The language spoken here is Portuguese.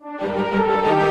Música